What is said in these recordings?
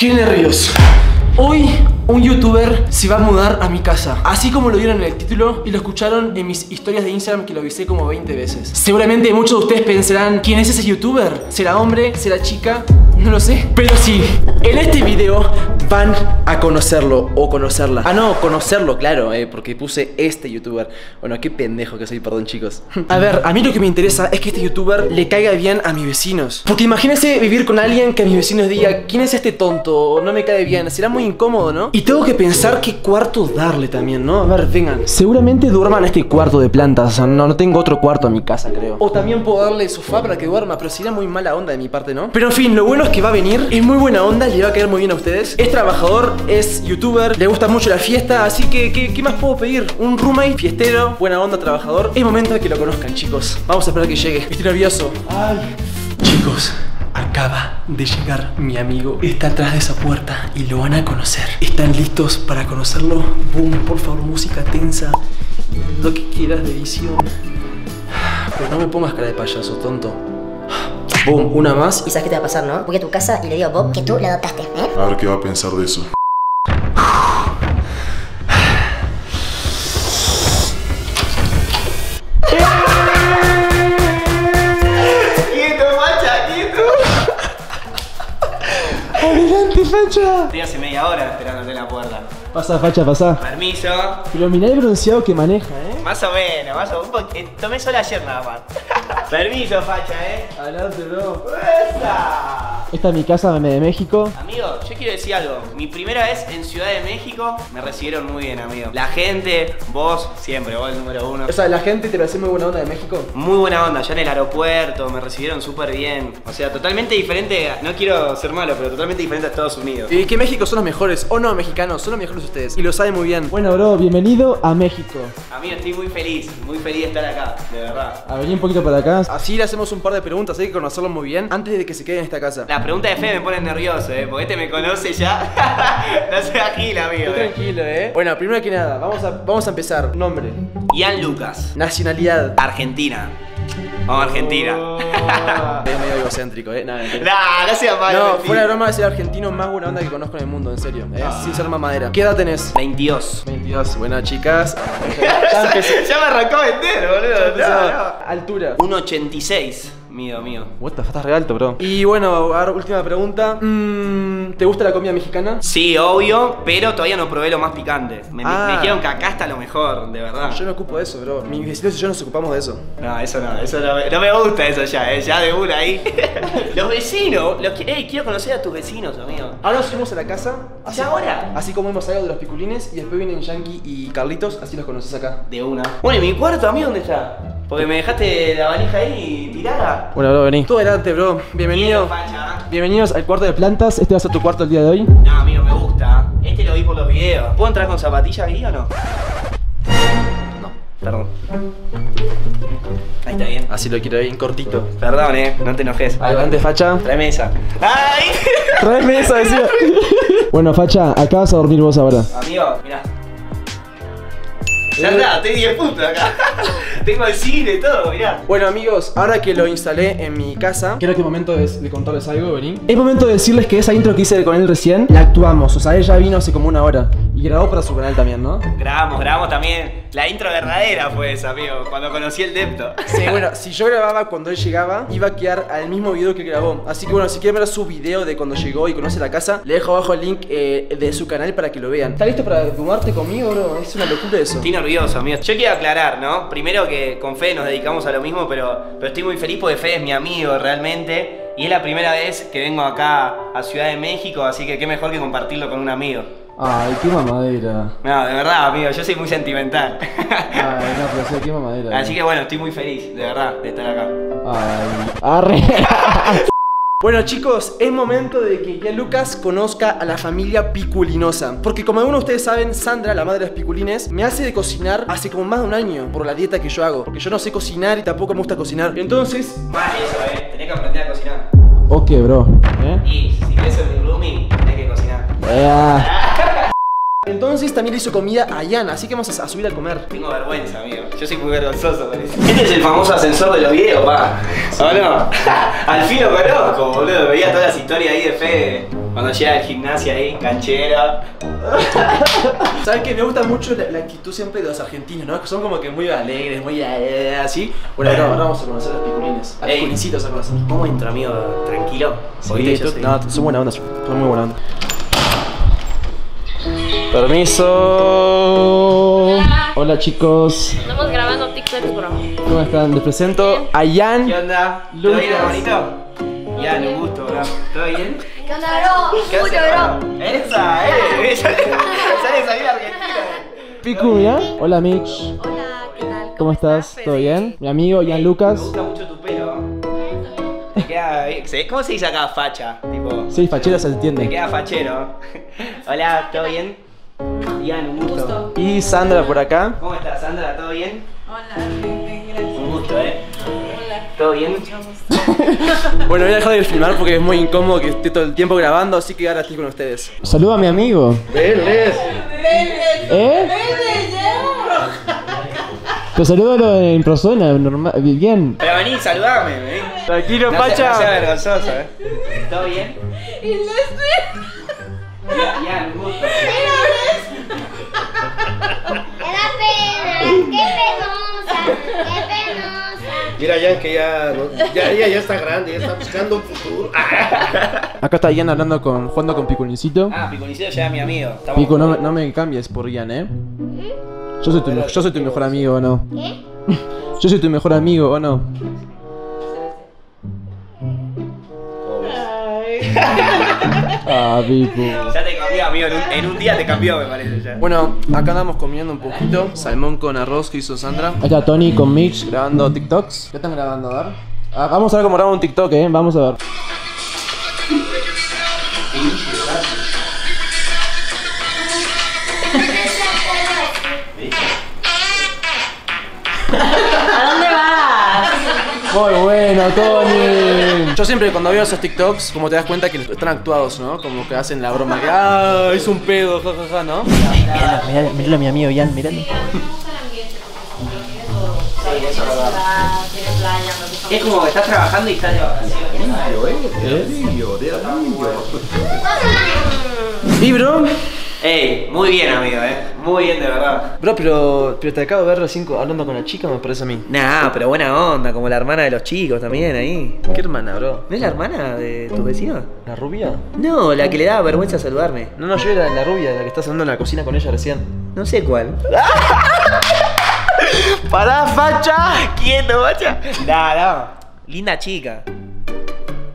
¡Qué nervios! Hoy un youtuber se va a mudar a mi casa Así como lo vieron en el título y lo escucharon en mis historias de Instagram que lo avisé como 20 veces Seguramente muchos de ustedes pensarán ¿Quién es ese youtuber? ¿Será hombre? ¿Será chica? No lo sé Pero sí, en este video van a conocerlo o conocerla Ah no, conocerlo, claro, eh, porque puse este youtuber Bueno, qué pendejo que soy, perdón chicos A ver, a mí lo que me interesa es que este youtuber le caiga bien a mis vecinos Porque imagínense vivir con alguien que a mis vecinos diga ¿Quién es este tonto? No me cae bien, será muy incómodo, ¿no? Y tengo que pensar qué cuarto darle también, ¿no? A ver, vengan Seguramente duerman en este cuarto de plantas O sea, no, no tengo otro cuarto en mi casa, creo O también puedo darle sofá para que duerma Pero sería muy mala onda de mi parte, ¿no? Pero en fin, lo bueno es que va a venir Es muy buena onda, le va a caer muy bien a ustedes Es trabajador, es youtuber Le gusta mucho la fiesta Así que, ¿qué, más puedo pedir? Un roommate, fiestero, buena onda, trabajador Es momento de que lo conozcan, chicos Vamos a esperar que llegue Estoy nervioso Ay Chicos Acaba de llegar mi amigo. Está atrás de esa puerta y lo van a conocer. ¿Están listos para conocerlo? Boom, por favor, música tensa. Lo que quieras de edición. Pero no me pongas cara de payaso, tonto. Boom, una más. ¿Y sabes qué te va a pasar, no? Voy a tu casa y le digo a Bob que tú lo adoptaste, ¿eh? A ver qué va a pensar de eso. ¡Quieto, macha! ¡Quieto! Adelante, facha. Estoy hace media hora esperándote en la puerta. Pasa, facha, pasa. Permiso. Pero mirá el bronceado que maneja, ¿eh? Más o menos, más o menos. Eh, Tomé solo ayer nada más. Permiso, facha, ¿eh? Adelante, bro. ¡Esa! Esta es mi casa de México. Amigo, yo quiero decir algo. Mi primera vez en Ciudad de México me recibieron muy bien, amigo. La gente, vos, siempre, vos el número uno. O sea, la gente te parece muy buena onda de México. Muy buena onda, ya en el aeropuerto, me recibieron súper bien. O sea, totalmente diferente, no quiero ser malo, pero totalmente diferente a Estados Unidos. Y que México son los mejores, o no, mexicanos, son los mejores ustedes. Y lo saben muy bien. Bueno, bro, bienvenido a México. Amigo, estoy muy feliz, muy feliz de estar acá, de verdad. A venir un poquito para acá. Así le hacemos un par de preguntas, hay que conocerlo muy bien antes de que se quede en esta casa. La pregunta de fe me pone nervioso, eh, porque este me conoce ya. no se agila, amigo. Tú eh. tranquilo, eh. Bueno, primero que nada, vamos a, vamos a empezar. Nombre, Ian Lucas, nacionalidad. Argentina. Vamos Argentina. Es medio egocéntrico, eh. Nada, nah, no sea malo. No, fuera de broma es el argentino más buena onda que conozco en el mundo, en serio. Eh, sin ser mamadera. ¿Qué edad tenés? 22. 22. Buenas chicas. Ya ya me arrancó a vender, boludo. Empezó. No, no. Altura. 1.86. Mío, mío. What the fuck, estás re alto, bro. Y bueno, ahora última pregunta. Mm, ¿Te gusta la comida mexicana? Sí, obvio, pero todavía no probé lo más picante. Me, Ah. me dijeron que acá está lo mejor, de verdad. Yo me ocupo de eso, bro. Mis vecinos y yo nos ocupamos de eso. No, eso no, eso no me, no me gusta eso ya, eh, ya de una ahí. los vecinos, los que, ey, quiero conocer a tus vecinos, amigo. Ahora nos subimos a la casa. ¿Ya ahora? Así comemos algo de los piculines y después vienen Yankee y Carlitos, así los conoces acá. De una. Bueno, ¿y mi cuarto, amigo, dónde está? Porque me dejaste la valija ahí tirada. Bueno, bro, vení. Tú adelante, bro. Bienvenido. Bien, facha. Bienvenidos al cuarto de plantas. Este va a ser tu cuarto el día de hoy. No, amigo, me gusta. Este lo vi por los videos. ¿Puedo entrar con zapatillas ahí o no? No, perdón. Ahí está bien. Así lo quiero ahí, en cortito. Perdón, eh, no te enojes. Adelante, facha. Tráeme esa. ¡Ay! Tráeme eso, decía. bueno, facha, acá vas a dormir vos ahora. Amigo, mirá. Ya está, estoy 10 puntos acá. Tengo el cine y todo, mirá. Bueno amigos, ahora que lo instalé en mi casa Creo que es momento de, de contarles algo, vení Es momento de decirles que esa intro que hice con él recién La actuamos, o sea, ella vino hace como una hora Y grabó para su canal también, ¿no? Grabamos, grabamos también. La intro verdadera fue esa, amigo, cuando conocí el Depto. Sí, bueno, si yo grababa cuando él llegaba Iba a quedar al mismo video que grabó Así que bueno, si quieren ver su video de cuando llegó y conoce la casa Le dejo abajo el link eh, de su canal para que lo vean ¿Estás listo para fumarte conmigo, bro? Es una locura eso Estoy nervioso, amigo. Yo quiero aclarar, ¿no? Primero que con Fede nos dedicamos a lo mismo, pero, pero estoy muy feliz porque Fede es mi amigo realmente. Y es la primera vez que vengo acá a Ciudad de México, así que qué mejor que compartirlo con un amigo. Ay, qué mamadera No, de verdad, amigo, yo soy muy sentimental. Ay, no, pero sí, qué mamadera Así que bueno, estoy muy feliz, de verdad, de estar acá. Ay, arre. Bueno chicos, es momento de que ya Lucas conozca a la familia piculinosa Porque como algunos de ustedes saben, Sandra, la madre de los piculines Me hace de cocinar hace como más de un año Por la dieta que yo hago Porque yo no sé cocinar y tampoco me gusta cocinar Entonces... Mal eso, eh. Tenés que aprender a cocinar. Ok bro ¿Eh? Y si querés ser mi roomie, tenés que cocinar. Eh, entonces también le hizo comida a Ian, así que vamos a, a subir a comer. Tengo vergüenza, amigo. Yo soy muy vergonzoso con eso. Este es el famoso ascensor de los videos, pa. ¿O no? Al fin lo conozco, boludo. Veía todas las historias ahí de Fede. Cuando llega al gimnasio ahí, canchera. ¿Sabes qué? Me gusta mucho la, la actitud siempre de los argentinos, ¿no? Que son como que muy alegres, muy eh, así. Bueno, ahora, ahora vamos a conocer a los piculines. A los Ey. piculincitos a conocer. ¿Cómo entro, amigo? Tranquilo. Porque yo tú- soy- no, son buena onda, son muy buena onda. Permiso. Hola chicos, Estamos grabando TikToks, bro. ¿cómo están? Les presento a Ian. ¿Qué onda? ¿Todo bien, hermanito? Ya, un gusto, bro. ¿Todo bien? ¿Qué onda, bro? ¿Qué haces, bro? Esa, eh. Sale salir Argentina. Picu, ¿ya? Hola Mitch. Hola, ¿qué tal? ¿Cómo estás? ¿Todo bien? Mi amigo Me Lucas. gusta mucho tu pelo. Te queda bien. ¿Se- ¿Cómo se dice acá facha? Tipo. Sí, fachero se Te entiende. queda fachero. Hola, ¿todo bien? Ian, un gusto. Y Sandra por acá. ¿Cómo estás, Sandra? ¿Todo bien? Hola, bien, gracias. Un gusto, ¿eh? Hola. ¿Todo bien? Bueno, voy a dejar de filmar porque es muy incómodo que esté todo el tiempo grabando, así que ahora estoy con ustedes. Saluda a mi amigo. ¿Eh? Te saludo en persona, normal, bien. Pero vení, saludame, vení. Tranquilo, No sea- No sea vergonzoso, ¿eh? ¿Todo bien? Ian, un gusto. Penosa. Qué penosa. Mira, ya que ya, no- ya, ya, ya está grande, ya está buscando un futuro. Acá está Ian hablando con, jugando con Piculincito. Ah, Picunicito ya es mi amigo. Estamos Pico, no, me- no me cambies por Ian, ¿eh? Yo soy tu, yo soy tu mejor amigo, ¿o no? ¿Qué? Yo soy tu mejor amigo, ¿o no? Ah, Pico. Ya te cambió, amigo. En un, en un día te cambió, me parece ya. Bueno, acá andamos comiendo un poquito. Salmón con arroz que hizo Sandra. Está Tony con Mitch. Grabando TikToks. ¿Qué están grabando? A ver. Ah, vamos a ver cómo grabamos un TikTok, ¿eh? Vamos a ver. Muy bueno, Tony. Yo siempre cuando veo esos TikToks, como te das cuenta que están actuados, ¿no? Como que hacen la broma que, ah, es un pedo, jajaja, ¿no? Míralo, míralo, míralo a mi amigo Ian, míralo. Es como que estás trabajando y estás de vacaciones. Y bro, Ey, muy bien, amigo, eh. Muy bien, de verdad. bro, pero, pero te acabo de ver recién hablando con la chica, me parece a mí. Nah, pero buena onda, como la hermana de los chicos también ahí. ¿Qué hermana, bro? ¿No es la hermana de tus vecinos? ¿La rubia? No, la que le daba vergüenza saludarme. No, no, yo era la rubia, la que estás hablando en la cocina con ella recién. No sé cuál. ¡Pará, facha! ¿Quieto, bacha? Nah, no. Linda chica.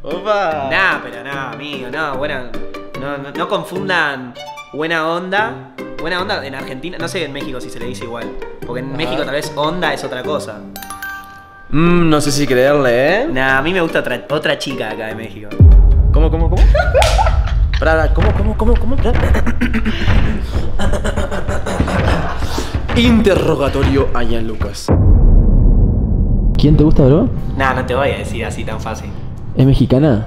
¡Opa! Nah, pero no, amigo, no, buena. No, no, no confundan buena onda. Buena onda en Argentina, no sé en México si se le dice igual. Porque en México tal vez onda es otra cosa. Mmm, no sé si creerle, ¿eh? Nah, a mí me gusta otra, otra chica acá de México. ¿Cómo, cómo, cómo? Pará, ¿cómo, cómo, cómo, cómo? Interrogatorio a Ian Lucas. ¿Quién te gusta, bro? Nah, no te voy a decir así tan fácil. ¿Es mexicana?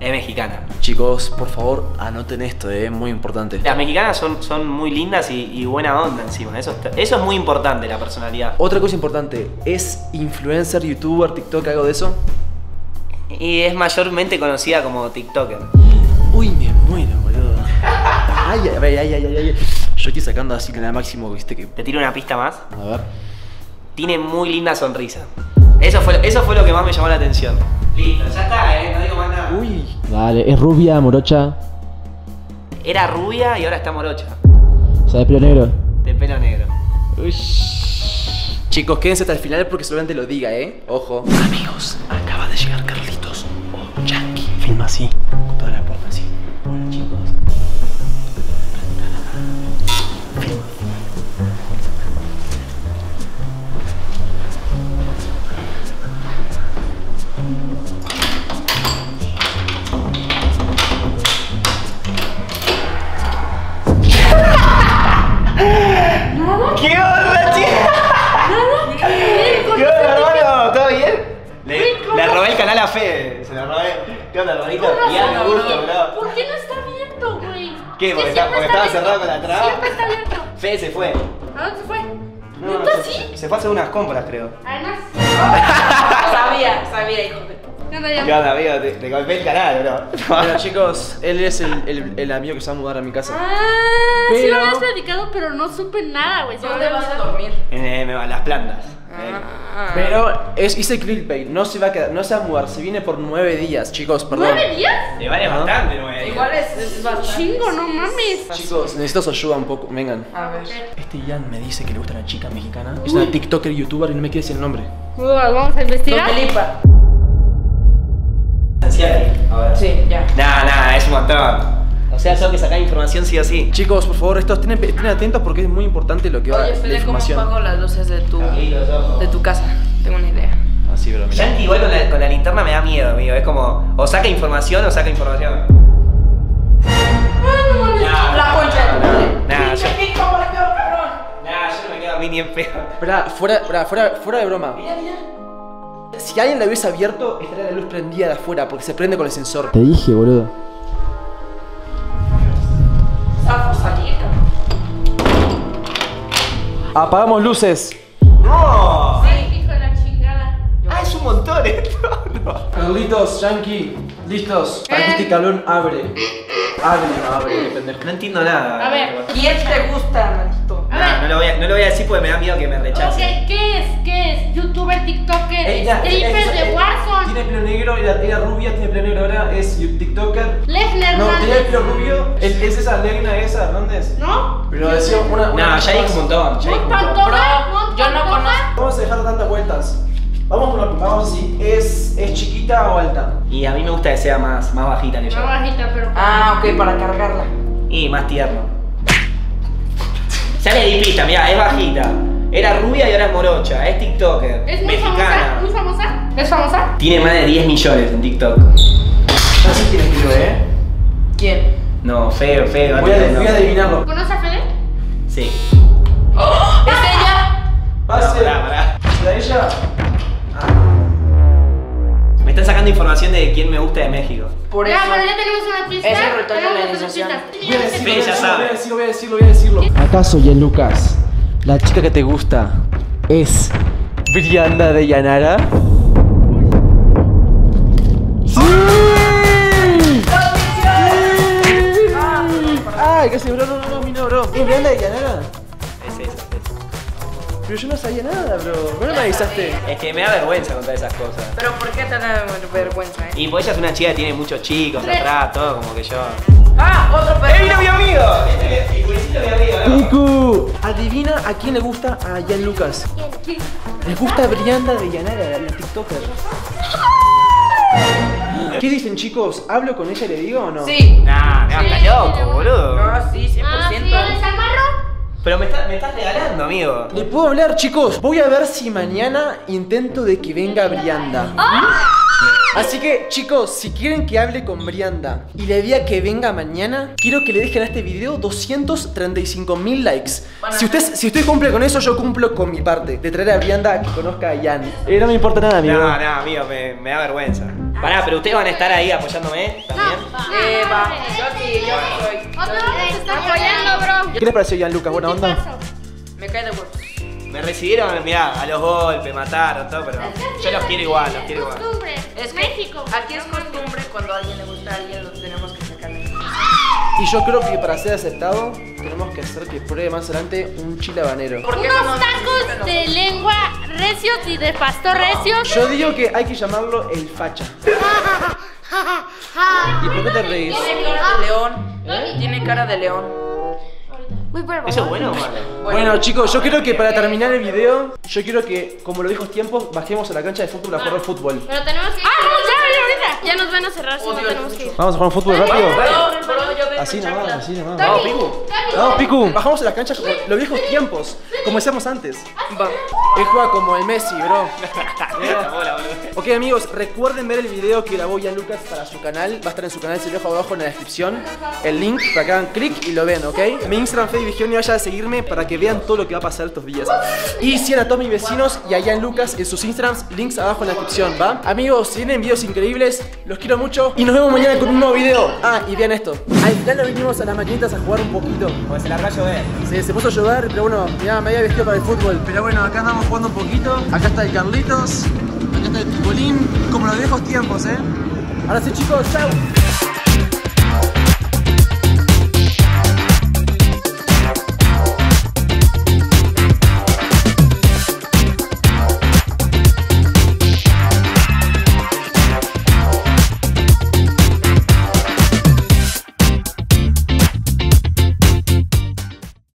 Es mexicana. Chicos, por favor, anoten esto, eh, muy importante. Las mexicanas son, son muy lindas y, y buena onda encima. Eso, está- eso es muy importante, la personalidad. Otra cosa importante, ¿es influencer, youtuber, TikTok, algo de eso? Y es mayormente conocida como TikToker. Uy, me muero, boludo. Ay, ay, ay, ay, ay, ay, ay. Yo estoy sacando así que la máximo, viste que. Te tiro una pista más. A ver. Tiene muy linda sonrisa. Eso fue, eso fue lo que más me llamó la atención. Listo, ya está, eh, no digo más nada. Uy. Dale, es rubia, morocha. Era rubia y ahora está morocha. O sea, de pelo negro. De pelo negro. Uy. Chicos, quédense hasta el final porque seguramente lo diga, eh. Ojo. Amigos, acaba de llegar Carlitos o Yankee. Filma así. Con toda la puerta así. ¿Qué onda, chica? ¿Qué onda, hermano? ¿Todo bien? Le, le robé el canal a Fede. Se lo robé. ¿Qué onda, hermanito? Ya, me gusta, bro. ¿Por qué no está viendo, güey? ¿Qué? Porque, Sí, está- porque está estaba cerrado con la abierto. traba. Siempre está abierto. Fede se fue. ¿A dónde se fue? No, ¿Neta se, sí? se fue a hacer unas compras, creo. Además. Sabía, sabía, hijo de. ¿Qué onda ¿Qué ya? onda, amigo? Te, te golpeé el canal, bro. Bueno, chicos, él es el, el, el amigo que se va a mudar a mi casa. Ah, sí Pero- lo habías platicado, pero no supe nada, güey. ¿Dónde vas a dormir? En, eh, me va- las plantas. Ah. Pero es, hice clickbait, no se va a quedar, no se va a mudar, se viene por nueve días, chicos, perdón. ¿Nueve días? Eh, vale bastante, no me Igual es, es bastante. Chingo, no mames. Chicos, necesito su ayuda un poco, vengan. A ver. Este Ian me dice que le gusta una chica mexicana. Es una TikToker youtuber y no me quiere decir el nombre. Vamos a investigar. Don Ahora. Sí, ya. Nah, nah, es un montón. O sea, tengo que sacar información sí o sí. Chicos, por favor, estos estén, estén atentos porque es muy importante lo que va Oye, la Fede, ¿cómo apago las luces de tu, de tu casa? Tengo una idea. Así, bro, mira. Yankee igual con la, con la linterna me da miedo, amigo. Es como, o saca información o saca información. La concha de tu madre. Nah, yo, no me quedo a mí ni en pedo. Esperá, fuera, fuera, fuera de broma. Si alguien la hubiese abierto, estaría la luz prendida de afuera porque se prende con el sensor. Te dije, boludo. Cabrón. Apagamos luces. ¡No! Ay, hijo de la chingada. Ah, es un montón esto. No. Carlitos, Yankee, listos. Para que este cabrón abre. Abre, no abre, qué pendejo. No entiendo nada. A ver. ¿Quién te gusta, maldito? No, lo voy a, no lo voy a decir porque me da miedo que me Ok, rechace. ¿qué. ¿Youtuber, TikToker, Ella- stripper ella- de Warzone? Tiene pelo negro, era, era rubia, tiene pelo negro ahora, es TikToker. Lesnar No, tenía el pelo rubio. Es, es esa Legna esa, Hernández. ¿No? Pero decía una. una No, ya dije un montón. Ya. ¿Monpantoja? Bro, yo no ¿Monpantoja? Vamos a dejar tantas vueltas. Vamos con lo vamos si es, es chiquita o alta. Y a mí me gusta que sea más, más bajita que yo. No bajita, pero. Ah, ok, para cargarla. Y más tierno. Ya le di pista, mirá, es bajita. Era rubia y ahora es morocha. Es TikToker. ¿Es muy famosa? mexicana. ¿Muy famosa? ¿Es famosa? Tiene más de 10 millones en TikTok. No sé quién escribe, eh. ¿Quién? No, feo, feo. Voy a, no. voy a adivinarlo. ¿Conoce a Fede? Sí. ¿Es ella? Pase. Pará, pará. ¿La ella? Me están sacando información de quién me gusta de México. Por Ya, eso. pero ya tenemos una pista. Es el retorno de la pistas. Voy a decirlo, voy a ya decirlo, voy a decirlo, voy a decirlo. ¿Acaso, Jan Lucas, la chica que te gusta es Brianda de Yanara? Ay, casi, bro, no, no, no, mi no, bro. ¿Es Brianda de Yanara? Es eso, es Pero yo no sabía nada, bro. ¿Por qué no me avisaste? Es que me da vergüenza contar esas cosas. Pero ¿por qué te da vergüenza, eh? Y pues ella es una chica que tiene muchos chicos atrás, todo como que yo. Ah, otro ¡Eh, perro. vino mi amigo! Piku. Adivina a quién le gusta a Jan Lucas. Le gusta Brianda de Yanara, la TikToker. ¿Qué dicen, chicos? ¿Hablo con ella y le digo o no? Sí. Nah, nah, estás loco, boludo. No, sí, 100%. Ah, ¿sí? Pero me, está- me estás regalando, amigo. ¿Le puedo hablar, chicos? Voy a ver si mañana intento de que venga Brianda. Así que, chicos, si quieren que hable con Brianda y le diga que venga mañana, quiero que le dejen a este video 235 mil likes. Si usted, si usted cumple con eso, yo cumplo con mi parte. De traer a Brianda a que conozca a Jan. Eh, no me importa nada, amigo. No, no, amigo, me, me da vergüenza. Pará, pero ustedes van a estar ahí apoyándome también. Eh, va. Yo sí, yo soy. Otro apoyando, bro. ¿Qué les pareció Jan Lucas? ¿Buena ¿Qué onda? Me cae de huevos. Me recibieron, mirá, a los golpes, mataron, todo, pero yo los quiero igual, los quiero igual. Costumbre. Es que México. aquí es costumbre cuando a alguien le gusta a alguien, lo tenemos que sacar de Y yo creo que para ser aceptado, tenemos que hacer que pruebe más adelante un chile habanero. ¿Por qué eso no Unos tacos de lengua recios y de pastor recios. Yo digo que hay que llamarlo el facha. ¿Y por qué te reís? Tiene cara de león. Tiene cara de león. Por ¿Eso es bueno o malo? Bueno, chicos, yo creo que para terminar el video, yo quiero que, como lo dijo tiempos, bajemos a la cancha de fútbol a jugar al fútbol. Pero tenemos que. ¡Ah, ya, nos van a cerrar si no tenemos que ir. Vamos a jugar fútbol rápido. Así chanclas. así nomás. Vamos, Piku. Vamos, Piku. Bajamos a la cancha como los viejos tiempos, como decíamos antes. Él juega como el Messi, bro. Ok amigos, recuerden ver el video que grabó Jan Lucas para su canal. Va a estar en su canal, se lo dejo abajo en la descripción. El link para que hagan clic y lo ven, ¿ok? Mi Instagram, Fede Vigioni, vayan a seguirme para que vean todo lo que va a pasar estos días. Y sigan a todos mis vecinos y a Jan Lucas en sus Instagrams, links abajo en la descripción, ¿va? Amigos, si tienen videos increíbles, los quiero mucho y nos vemos mañana con un nuevo video. Ah, y vean esto. Got acá lo vinimos a las maquinitas a jugar un poquito. Pues se larga a llover. Sí, se puso a llover, pero bueno, ya me había vestido para el fútbol. Pero bueno, acá andamos jugando un poquito. Acá está el Carlitos, acá está el Picolín, como los viejos tiempos, ¿eh? Ahora sí chicos, chao.